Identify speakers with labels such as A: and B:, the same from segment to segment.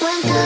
A: when good.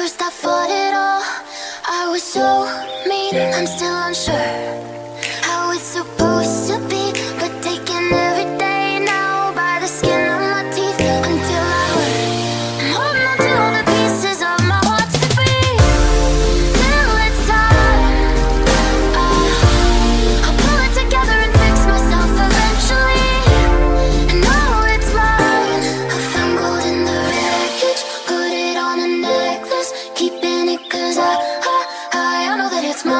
A: first I fought it all I was so mean, I'm still unsure How it's supposed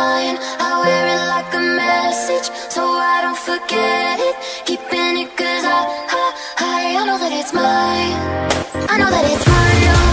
A: mine I wear it like a message So I don't forget it. Keeping it cause I, I, I, I know that it's mine. I know that it's mine.